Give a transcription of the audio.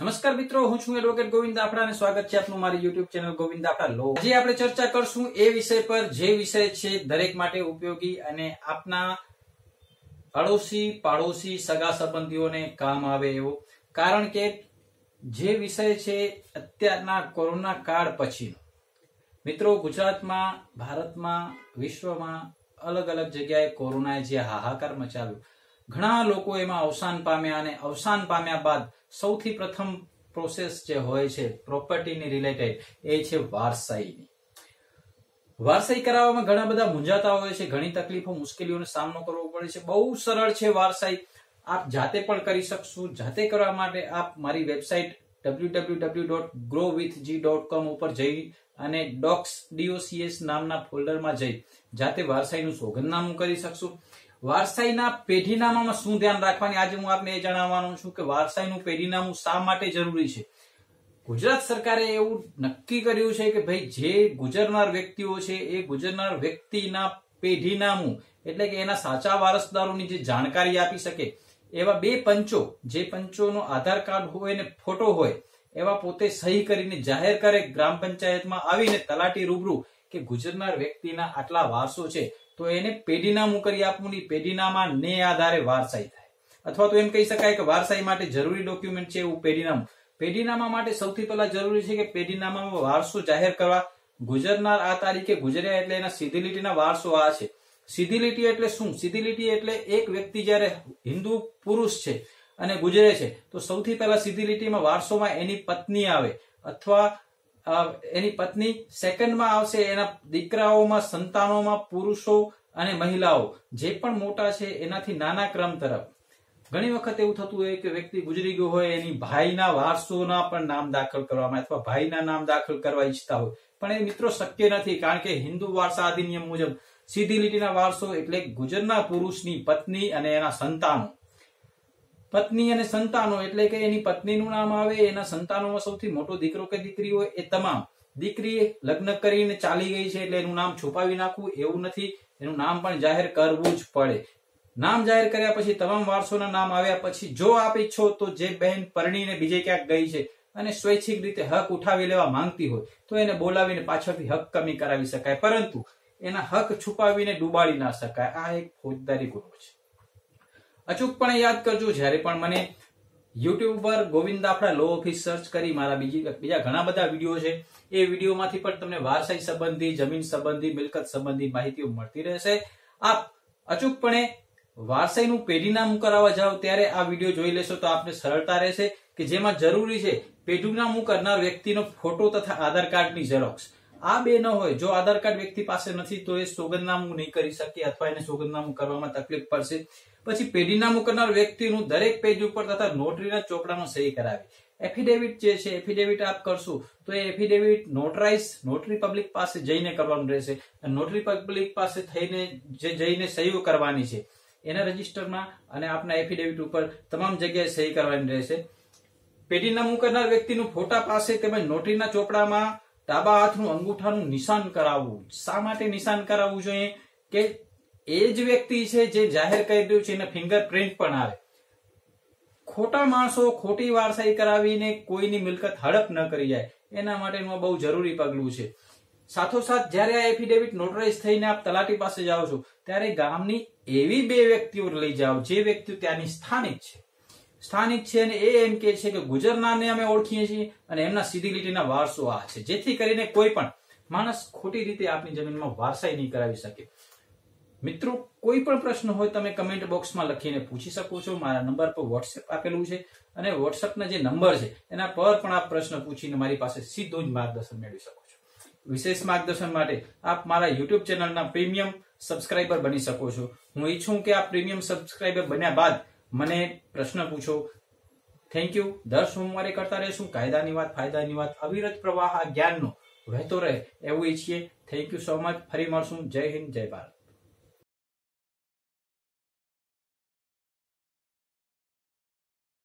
નમસ્કાર મિત્રો, હું છું એડવોકેટ ગોવિંદ દાફડા અને સ્વાગત છે આપનું મારી YouTube channel Govind Dafda law. આજે આપણે ચર્ચા કરશું એ વિષય પર, જે વિષય છે દરેક માટે ઉપયોગી અને આપના અડોશી પાડોશી સગા સંબંધીઓને કામ આવે એવો. કારણ કે જે વિષય છે અત્યારના કોરોના કાળ પછીનો. મિત્રો, ગુજરાતમાં, ભારતમાં, વિશ્વમાં અલગ અલગ જગ્યાએ કોરોનાએ જે હાહાકાર મચાવ્યો. ઘણા લોકો એમાં અવસાન પામ્યા અને અવસાન પામ્યા બાદ સૌથી પ્રથમ પ્રોસેસ જે હોય છે પ્રોપર્ટીની રિલેટેડ એ છે વારસાઈની. વારસાઈ કરાવવામાં ઘણા બધા મૂંઝાતા હોય છે, ઘણી તકલીફો, મુશ્કેલીઓનો સામનો કરવો પડે છે. બહુ સરળ છે વારસાઈ. આપ જાતે પણ કરી શકશો. જાતે કરવા માટે આપ મારી વેબસાઇટ www.growwithg.com ઉપર જઈ અને ડોક્સ ડીઓસીએસ નામના ફોલ્ડરમાં જઈ. જાતે વારસાઈનું સોગંદનામું કરી શકશો. વારસાઈના પેઢીનામામાં શું ધ્યાન રાખવાની? આજે હું આપને એ જણાવવાનો છું કે વારસાઈનું પેઢીનામું શા માટે જરૂરી છે? ગુજરાત સરકારે એવું નક્કી કર્યું છે કે ભાઈ, જે ગુજરનાર વ્યક્તિઓ છે, એ ગુજરનાર વ્યક્તિના પેઢીનામું, એટલે કે એના સાચા વારસદારોની જે જાણકારી આપી શકે, એવા બે પંચો, જે પંચોનો આધાર કાર્ડ હોય અને ફોટો હોય, એવા પોતે સહી કરીને જાહેર કરે, ગ્રામ પંચાયતમાં આવીને તલાટી રૂબરૂ કે ગુજરનાર વ્યક્તિના આટલા વારસો છે. તો એને પેઢીનામું કરી આપવું નહીં. પેઢીનામાં ને આધારે વારસાઈ થાય. અથવા તો એમ કહી શકાય કે વારસાઈ માટે જરૂરી ડોક્યુમેન્ટ છે એવું પેઢીનામું. પેઢીનામા માટે સૌથી પહેલા જરૂરી છે કે પેઢીનામામાં વારસો જાહેર કરવા. ગુજરનાર આ તારીખે ગુજર્યા એટલે એના સીધી લીટીના વારસો આ છે. સીધી લીટી એટલે શું? સીધી લીટી એટલે એક વ્યક્તિ જ્યારે હિન્દુ પુરુષ છે અને ગુજરે છે, તો સૌથી પહેલા સીધી લીટીમાં વારસોમાં એની પત્ની આવે. અથવા એની પત્ની સેકન્ડમાં આવશે એના દીકરાઓમાં, સંતાનોમાં, પુરુષો અને મહિલાઓ. જે પણ મોટા છે, એનાથી નાના ક્રમ તરફ. ઘણી વખત એવું થતું હોય કે વ્યક્તિ ગુજરી ગયો હોય, એની ભાઈના વારસોના પણ નામ દાખલ કરવામાં અથવા ભાઈના નામ દાખલ કરવા ઈચ્છતા હોય. પણ એ મિત્રો શક્ય નથી, કારણ કે હિન્દુ વારસા અધિનિયમ મુજબ સીધી લીટીના વારસો એટલે ગુજરના પુરુષની પત્ની અને એના સંતાનો. પત્ની અને સંતાનો, એટલે કે એની પત્નીનું નામ આવે, એના સંતાનોમાં સૌથી મોટો દીકરો કે દીકરી હોય એ તમામ. દીકરી લગ્ન કરીને ચાલી ગઈ છે એટલે એનું નામ છુપાવી નાખવું એવું નથી. એનું નામ પણ જાહેર કરવું જ પડે. નામ જાહેર કર્યા પછી તમામ વારસોના નામ આવ્યા પછી જો આપ ઈચ્છો તો જે બહેન પરણીને બીજે ક્યાંક ગઈ છે અને સ્વૈચ્છિક રીતે હક ઉઠાવી લેવા માંગતી હોય, તો એને બોલાવીને પાછળથી હક કમી કરાવી શકાય. પરંતુ એના હક છુપાવીને ડૂબાડી ના શકાય. આ એક ફોજદારી ગુનો છે. અચૂકપણે યાદ કરજો, જ્યારે પણ મને યુટ્યુબ પર Govind Dafda law office search કરી, મારા બીજી બીજા ઘણા બધા વીડિયો છે, એ વિડીયોમાંથી પણ તમને વારસાઈ સંબંધી, જમીન સંબંધી, મિલકત સંબંધી માહિતીઓ મળતી રહેશે. આપ અચૂકપણે વારસાઈનું પેઢીનામું કરાવવા જાઓ, ત્યારે આ વીડિયો જોઈ લેશો તો આપને સરળતા રહેશે કે જેમાં જરૂરી છે, પેઢીનામું કરનાર વ્યક્તિનો ફોટો તથા આધાર કાર્ડની ઝેરોક્સ આ બે ન હોય. જો આધાર કાર્ડ વ્યક્તિ પાસે નથી, તો એ સોગંદનામું નહીં કરી શકે અથવા એને સોગંદનામું કરવામાં તકલીફ પડશે. પછી પેઢીનામું કરનાર વ્યક્તિનું દરેક પેજ ઉપર તથા નોટરીના ચોપડાનો સહી કરાવી. એફિડેવિટ જે છે એફિડેવિટ આપ કરશો, તો એ એફિડેવિટ નોટરાઇઝ નોટરી પબ્લિક પાસે જઈને કરવાનું રહેશે. નોટરી પબ્લિક પાસે થઈને જે જઈને સહીઓ કરવાની છે, એના રજિસ્ટરમાં અને આપના એફિડેવિટ ઉપર તમામ જગ્યાએ સહી કરવાની રહેશે. પેઢીનામું કરનાર વ્યક્તિનું ફોટા પાસે તેમજ નોટરીના ચોપડામાં ડાબા હાથનું અંગૂઠાનું નિશાન કરાવવું. શા માટે નિશાન કરાવવું જોઈએ? કે એ જ વ્યક્તિ છે જે જાહેર કરી રહ્યું છે, એને ફિંગરપ્રિન્ટ પણ આવે. ખોટા માણસો ખોટી વારસાઈ કરાવીને કોઈની મિલકત હડપ ન કરી જાય. એના માટેનું બહુ જરૂરી પગલું છે. સાથોસાથ, જ્યારે આ એફિડેવિટ નોટરાઇઝ થઈને આપ તલાટી પાસે જાઓ છો, ત્યારે ગામની એવી બે વ્યક્તિઓ લઈ જાઓ, જે વ્યક્તિઓ ત્યાંની સ્થાનિક છે. સ્થાનિક છે અને એ એમ કે છે કે ગુજરનારને અમે ઓળખીએ છીએ અને એમના સીધી લીટીના વારસો આ છે. જેથી કરીને કોઈ પણ માણસ ખોટી રીતે આપની જમીનમાં વારસાઈ નહીં કરાવી શકે. મિત્રો, કોઈ પણ પ્રશ્ન હોય તમે કમેન્ટ બોક્સમાં લખીને પૂછી શકો છો. મારા નંબર પર વોટ્સએપ આપેલું છે અને વોટ્સએપના જે નંબર છે એના પર પણ આપ પ્રશ્ન પૂછીને મારી પાસે સીધું જ માર્ગદર્શન મેળવી શકો છો. વિશેષ માર્ગદર્શન માટે આપ મારા યુટ્યુબ ચેનલના પ્રીમિયમ સબસ્ક્રાઇબર બની શકો છો. હું ઈચ્છું કે આ પ્રીમિયમ સબસ્ક્રાઇબર બન્યા બાદ મને પ્રશ્ન પૂછો. થેન્ક યુ દર સોમવારે કરતા રહેશું. કાયદાની વાત, ફાયદાની વાત. અવિરત પ્રવાહ આ જ્ઞાનનો વહેતો રહે. એવું ઈચ્છીએ. થેન્ક યુ સો મચ ફરી મળશું. જય હિન્દ, જય ભારત.